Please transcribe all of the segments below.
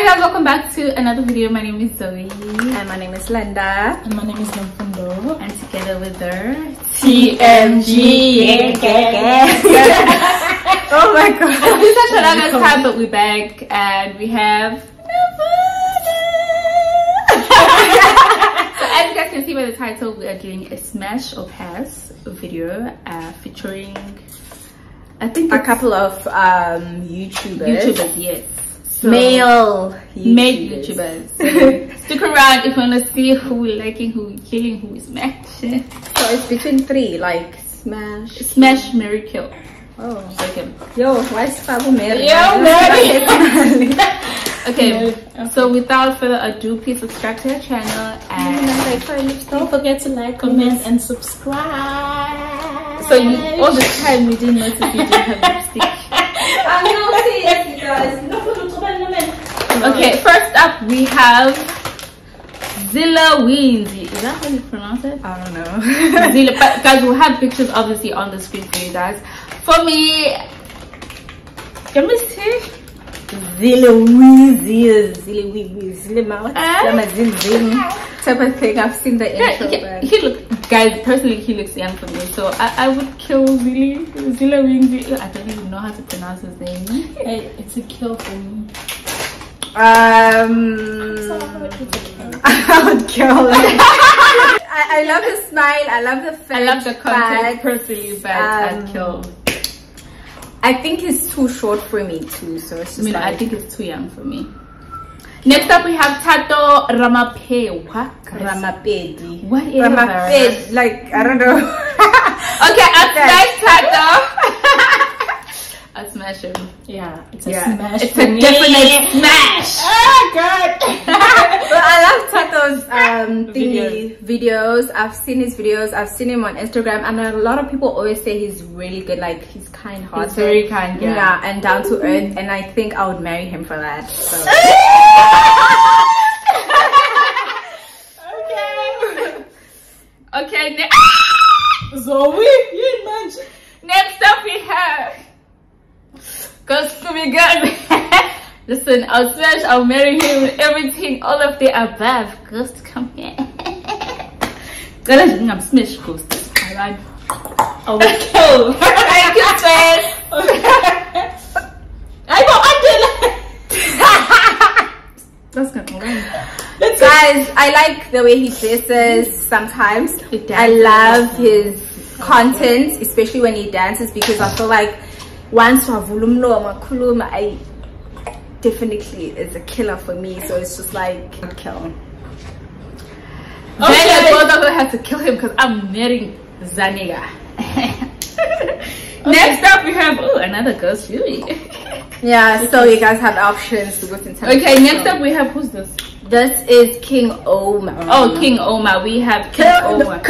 Hi guys, welcome back to another video. My name is Zoe. And my name is Linda. And my name is Namfundo. And together with her, TMG. oh my god. It's such a long time, but we're back and we have so as you guys can see by the title, we are doing a smash or pass video uh, featuring I think A couple of um, YouTubers. YouTubers, yes. So, Male YouTubers. male YouTubers. So stick around if you want to see who we're liking, who we're killing, who is smashing. So it's between three, like Smash. Smash, Mary, Kill. Oh. Okay. Yo, why is Fabu Mary? Yo, Mary. Okay. Okay. So without further ado, please subscribe to our channel and mm, Don't forget to like, comment, and subscribe. so you, all the time we didn't notice you didn't have lipstick. I'm naughty, yes, you guys. Okay, first up we have Zilla Weensy. Is that how you pronounce it? I don't know. Zilla, but guys, we'll have pictures obviously on the screen for you guys. For me, let me see. Zilla Weezy, Zilla Weezy, Zilla Mouth, Eh? Zilla Zin type of thing. I've seen the Yeah, intro, he, but he look, guys. Personally, he looks young for me, so I, I would kill Zilla Zilla Weensy. I don't even know how to pronounce his name. Hey, it's a kill for me. Um, I would kill him. I, I love his smile. I love the face. I love the content personally, but um, I'd kill. I think he's too short for me too. So it's I just mean, I think it's too young for me. Next up, we have Thato Ramapewa. Ramapedi. Whatever. Ramapedi. Like I don't know. Okay, I smash Thato. I smash him. Yeah, it's a Yeah. smash It's for a me. definite smash. Oh, God. but I love Thato's um thingy videos. I've seen his videos. I've seen him on Instagram, and a lot of people always say he's really good. Like he's kind hearted. He's very kind, yeah. and down to earth. And I think I would marry him for that. So. Okay, ne- Zoe, you man. next up we have Costume Gun. Listen, I'll smash, I'll marry him, everything, all of the above. Ghost, come here. I'm smash Ghost. Alright. Oh, I will kill. Thank you, sis. I I That's gonna. Guys, I like the way he dresses sometimes. I love his content, especially when he dances, because I feel like once Wavulumlo Makulum, I definitely is a killer for me. So it's just like kill. Then I both of them have to kill him because I'm marrying Zaniga. Next up we have oh another girl's Fury. Yeah, so you guys have options to go to okay, next up we have who's this? This is King Oumar. Oh King Oumar. We have King Oumar.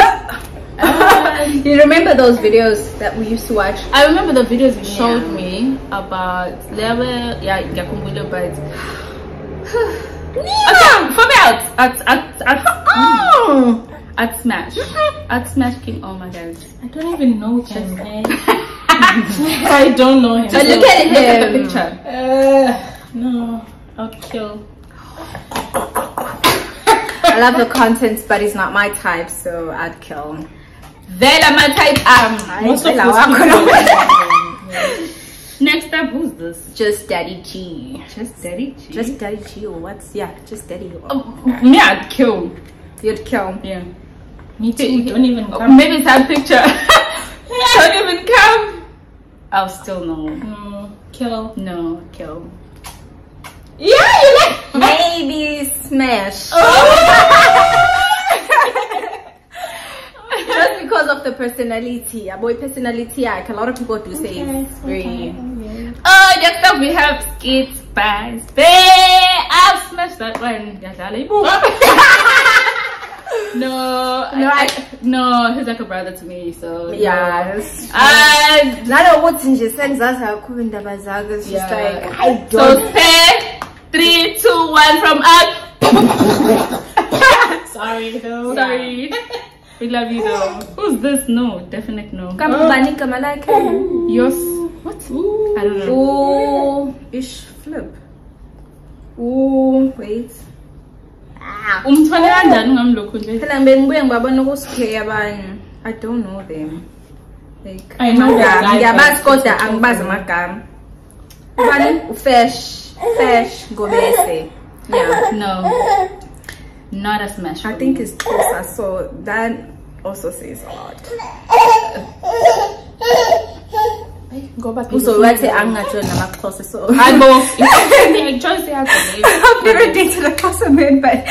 you remember those videos that we used to watch? I remember the videos you showed Yeah. me about level yeah Gakumbule but Okay, for me out at at at, Oh. at Smash. At Smash King Oumar guys. I don't even know him, man. I don't know him. But look at Look at the him. picture. Uh, no, I'll kill. I love the content, but it's not my type, so I'd kill. Vela type um Most of next up who's this? Just Daddy G. Just Daddy G. Just Daddy G or what's yeah, just Daddy. Oh, me, I'd kill. You'd kill. Yeah. Me too. Don't even Oh, maybe it's that picture. Don't even come. I'll still know. No, kill. No, kill. Yeah, you like. Maybe smash. Just because of the personality. A boy personality, like a lot of people do say it's very Oh, next up we have Skid Spice. Babe, I've smashed that one. Yadali. no, No, I, I- I, no, he's like a brother to me, so Yes. And nanokuthi nje sengizazi kakhulu indaba zakhe it's just Yeah. like i so don't say three, two, one from us. Sorry, though. Sorry. We love you though. Who's this? No, definite no. Kamubani igama lakhe Yours. What? I don't know. Ooh, ish flip Ooh, wait. umthole kanjani ngamlokhu nje Phela bengibuye ngibabona kusikhe abanye. I don't know them. Like I know the amagama. guy, Ngiyabazi but- kodwa angibazi amagama. Ubani? Ufresh. Fresh Ngobese. Yeah. no not as much. I think it's closer, so that also says a lot. Go back. So wathi angingajoin namaxhosa so hayibo choice yakho leyo I've never dated a Xhosa man, but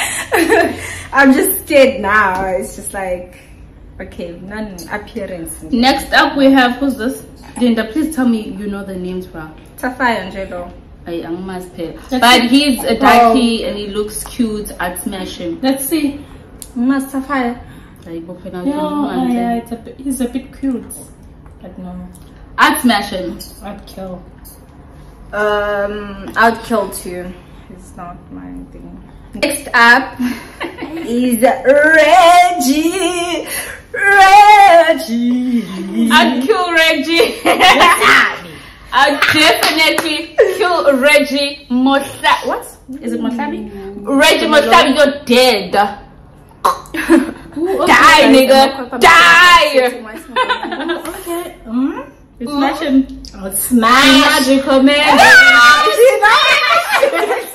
I'm just scared now. It's just like, okay, none appearance. next up we have who's this linda please tell me you know the names bro Tafayo Njelo. I angimazi phela Let's but see. he's a darky and he looks cute i'd smash him Let's see. Mas Tafayo. hayibo phela Yeah, ngiyamanga. yeah, it's a bit, he's a bit cute. But no, i'd smash him I'd kill. Um, I'd kill too. It's not my thing. Next up is Reggie. Reggie. I'd kill Reggie. I'd definitely kill Reggie Mosla. What? Is it Moslabi? Reggie Moslabi, you're dead. Die, nigga. Die. Okay. Mm? You smash him. I'll smash. Magical man.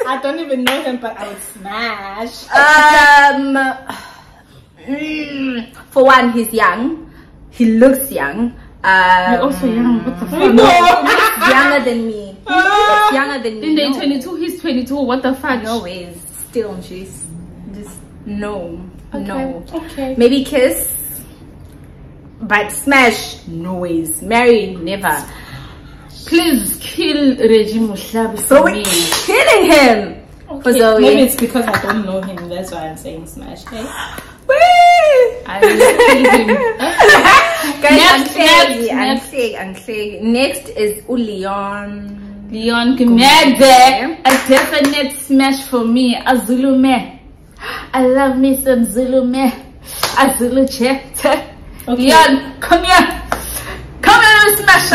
I don't even know him, but I would smash. Um, mm, for one, he's young. He looks young. Um, You're also young. What the fuck? he's younger than me. He's younger than me. In day No. 22, he's 22. What the fuck? No ways. Still, she's just no, no. Okay. Maybe kiss, but smash. No ways. Marry never. Please kill Reggie Moslabi So we're killing him for Zoe. Maybe it's because I don't know him. That's why I'm saying smash. Eh? Okay. I will. Guys, Next, I'm saying, next, I'm next. saying, I'm saying. Next is Uleon. Leon Gumede, a definite smash for me. A Zulu me. I love me some Zulu me. A Zulu. Okay. Leon, come here. Come here and smash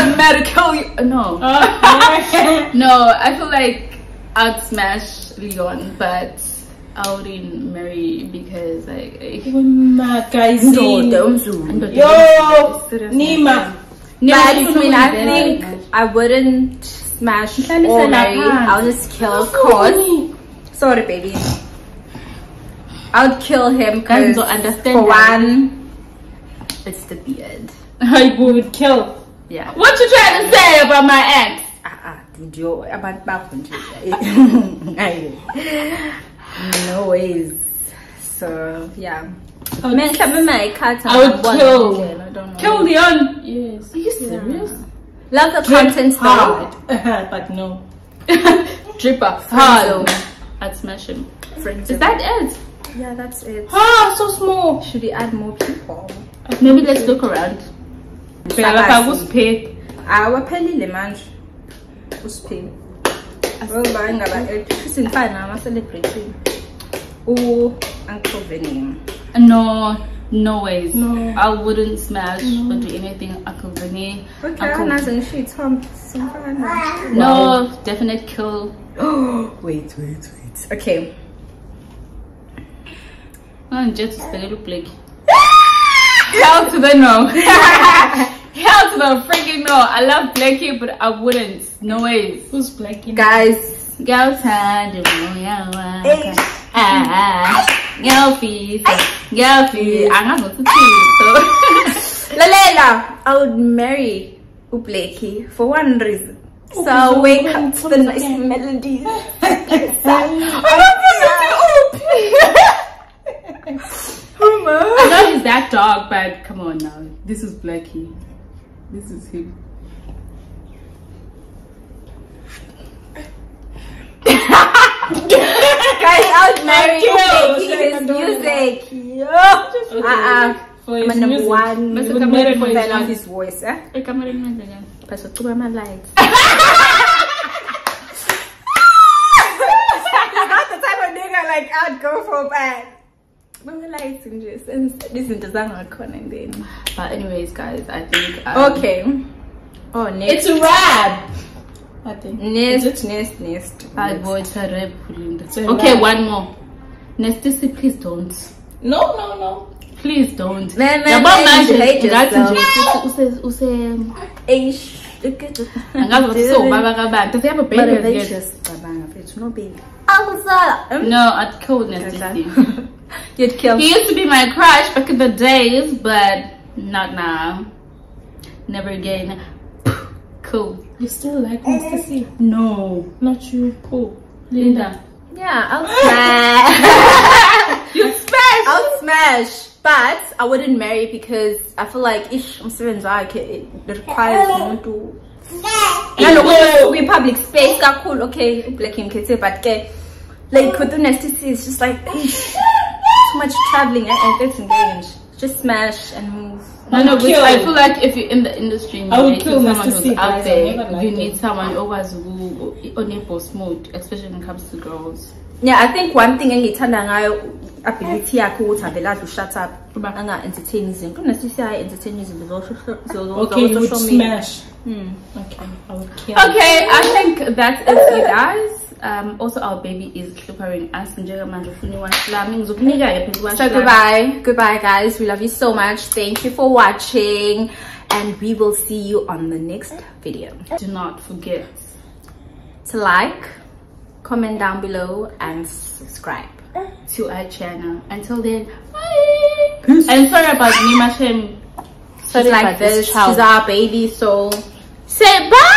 kill you. No. Oh, No, I feel like I'd smash Leon, but I wouldn't marry because like. I- mad guys. Ndoda umZulu. Yo, Nima. No, I mean, I think I wouldn't smash or marry. I'll just kill cause. Sorry, baby. I would kill him because don't for one, it's the beard. I would kill. Yeah. What you trying to say about my ex? Did you about back nje. No ways. So yeah. Oh, Man, mhlawumbe mayikhatha I would ngabona kill. indlela, I don't know. Kill Leon. Yes. Are you serious? Love the content though. hard, but no. Dripper. Hard. Hard. I'd smash him. Friends Is that it? Yeah, that's it. Ah, so small. Should we add more people? Maybe let's look around. Phela lapha kusiphe. awaphelile manje usiphile ngoba ingaba singifana nama-celebrity u-uncle venim No, no ways. No. I wouldn't smash or do anything Uncle Vinny. okay Uncle- anaze ngisho iy'thombe simfana No, definite kill. oh wait wait wait okay Manje sibhekela uBlake. Hell to the no. Hell to the freaking no. I love Blxckie, but I wouldn't. No ways. Who's black in guys Ngiyawuthanda umoya wakho. Hey. Ah, ngiyawufisa. Ngiyawufisa. Angazi ukuthi uthini. So lalela i would marry ublakey for one reason so so I'll wake when up it to the comes nice again. melodies I know he's that dog, but come on now. This is Blxckie. This is him. guys i would marry Yo, ublakey his music yo Okay. uh-uh For I'm number music. one Bese I'm a kamele number for fan his of music. his voice eh? Ekamereni kanjani? Bese ucube ama-lights not the type of nigga like I'd go for bad. Ama-lights nje senze izinto zangakhona then. But anyways, guys, I think um, Okay. Oh, next. It's a wrap. I think. Nest, nest, nest. I boy it's a rap Linda. It's a Okay, rap. one more. Nesty, please don't. No, no, no. Please don't. Yabo man, manje you hate ngathi yourself. nje use use Eish, at angazi so baba kabantu. A baby? yet? Motivations, cabanga mfethu, no baby. Awuzala. No, I'd kill Nesty. Okay. You'd kill. He used to be my crush back in the days, but not now. Never again. Cool. You still like Mr. Mm-hmm. C? No. Not you. Who? Linda. Yeah, I'll smash. You smash! I'll smash. But I wouldn't marry because I feel like ish I'm umsebenzi wakhe it requires uh, umuntu nanokuthi we public space kakhulu okay black ngikhethe but like with the nasty it's just like ish, too much traveling and, and it's engaged just smash and move No, no, but Kill. I feel like if you're in the industry and I you're would kill someone who's out guys. There, never you liked need it. someone always who on a post mode, especially when it comes to girls. yeah i think one thing engiyithanda ngayo ability yakhe ukuthi avele adle shut up Uba. anga-entertain izinto unesisi ayi-entertain izinto Okay, you would zo-social media smash. Hmm. Okay, I would kill. Okay, I think that's it, you guys. Um, also, our baby is clippering us. Njengamanje ufuna iwasilami. Ngizokunika-ke phela So goodbye, goodbye guys. We love you so much. Thank you for watching, and we will see you on the next video. Do not forget. To like, comment down below, and subscribe. to our channel. Until then, bye. And sorry about me, Mashem. She's Sorry like this. child. She's our baby, so Say bye.